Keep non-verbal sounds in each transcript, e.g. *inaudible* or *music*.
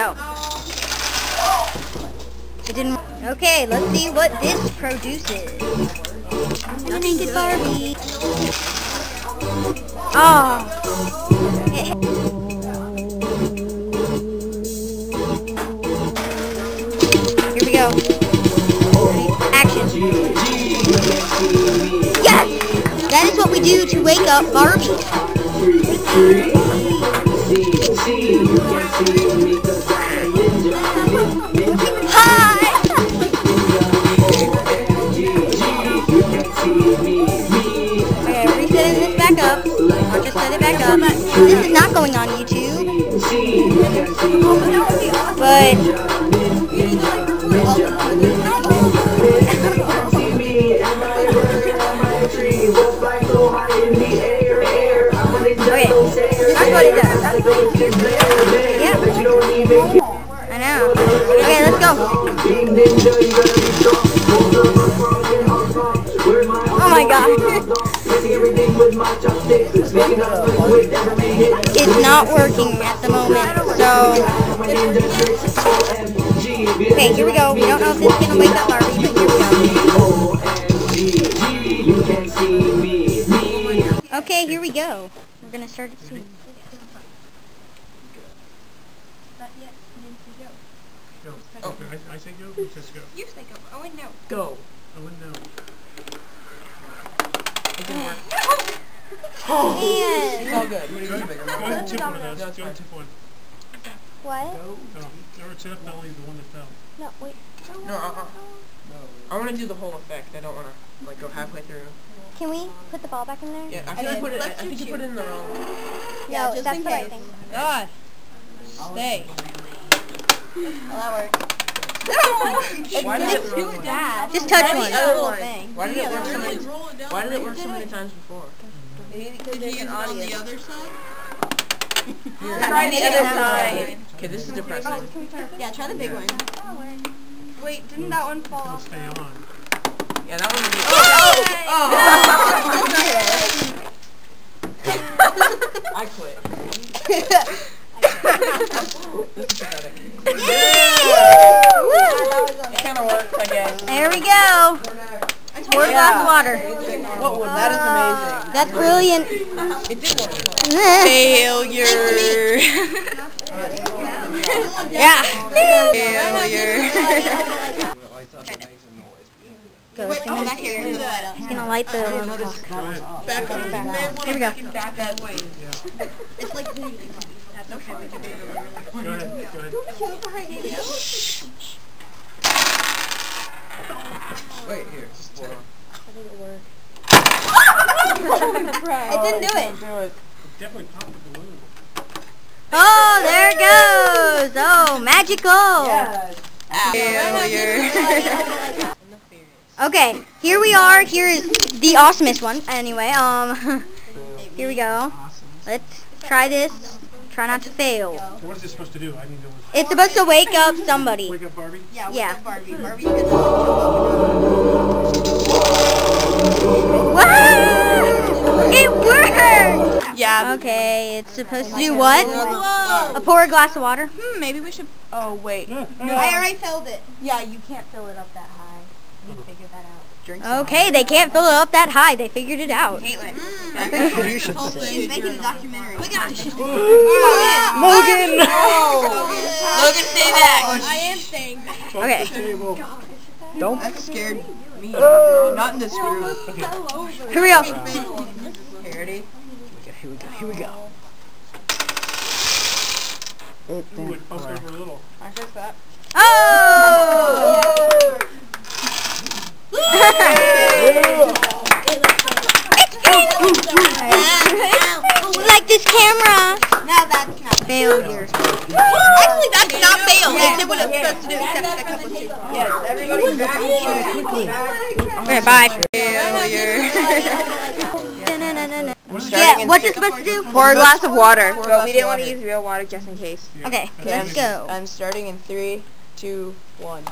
Go. It didn't. Okay, let's see what this produces. Painted Barbie. Oh. Here we go. Action. Yes! That is what we do to wake up Barbie. Up. This is not going on YouTube. But okay, that's what it does. Yeah. I know. Okay, let's go. It's not working at the moment, so... Okay, here we go. We don't know if this is going to wake up Barbie, but here we go. Okay, here we go. We're going to start it soon. Go. Okay, I, I say go, you says go. You say go. Oh, wait, no. Go. I wouldn't know. It didn't work. And It's all good. Go ahead, tip one of those. No, it's Go ahead, fine. tip one. what? No, or it's definitely the one that fell. No, wait. No, uh-uh. I want to do the whole effect. I don't want to like go halfway through. Can we put the ball back in there? Yeah, I think I then put it. I, think you put it in the wrong. Yeah, no, just that's in the right case. thing. God. Stay. Well, that worked. Why did it Too work? bad. Just touch one. did the other Whole one? thing. Why did it work so many? really roll it down. Why did it work so many times before? Did you use it on the other side? *laughs* Try the other side. Okay, this is depressing. Yeah, try the big one. Wait, didn't that one fall off? stay on. Yeah, that one. Oh! oh. *laughs* I quit. *laughs* this is pathetic. It kind of works, I guess. There we go. Pour a glass of water. That is amazing. That's brilliant. It did work. *laughs* Failure. yeah. Failure. Go, it's gonna, back here. it's gonna light the alarm clock. Go ahead. Back up. Here we go. Back that way. It's like Go ahead. Go ahead. Wait, here. Hold on. It *laughs* didn't do it. Didn't do it. Definitely pop the balloon. Oh, there it goes. Oh, magical. Failure. *laughs* Okay, here we are. Here is the awesomest one. Anyway, um, *laughs* here we go. Let's try this. Try not to fail. What is this supposed to do? I need to It's supposed to wake up somebody. wake up Barbie. Yeah, Yeah. yeah. Barbie. Barbie's gonna Wow! It worked! Yeah. Okay, it's supposed to do what? A pour a glass of water. Hmm, maybe we should. Oh wait. No. I already filled it. Yeah, you can't fill it up that high. You figure that out. Drink Okay, they can't fill it up that high. They figured it out. Caitlin. Mm. You should oh, She's making a documentary. Look at this. Logan! Logan, stay back. I am staying back. Okay. Table. Don't. That scared me. Not in this room. Here we go. Okay. Here we go. Here we go. It Ooh, it bumped over a little. I fixed that. Oh! *laughs* like this camera. No, that's not. Failure. Actually, that's not fail. They did what it's supposed to do, except that couple two. Yes, everybody quickly. Okay, bye. Failure. Yeah, what's it supposed to do? Pour a glass of water. But we didn't want to use real water just in case. Okay, let's go. I'm starting in three, two, one.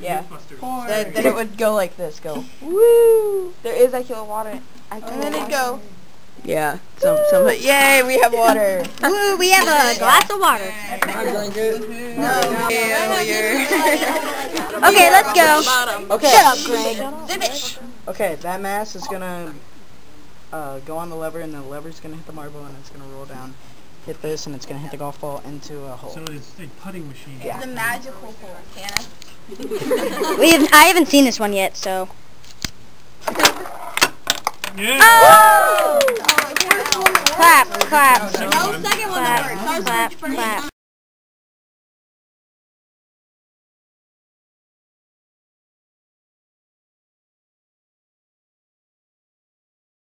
Yeah. Mythbusters. Then, then it would go like this. Go. *laughs* Woo! There is actually water. I oh, and then it'd go. Yeah. Some some. Yay! We have water. *laughs* Woo, we have a glass of water. I'm going good. Failure. Okay, let's go. Okay. Shut up, Greg. Finish. Okay, that mass is gonna uh, go on the lever, and the lever's gonna hit the marble, and it's gonna roll down, hit this, and it's gonna hit the golf ball into a hole. So it's a putting machine. Yeah. a magical hole, Hannah. *laughs* We have, I haven't seen this one yet, so. Yeah. Oh! Clap, clap, Second No, one. second one clap, clap, clap.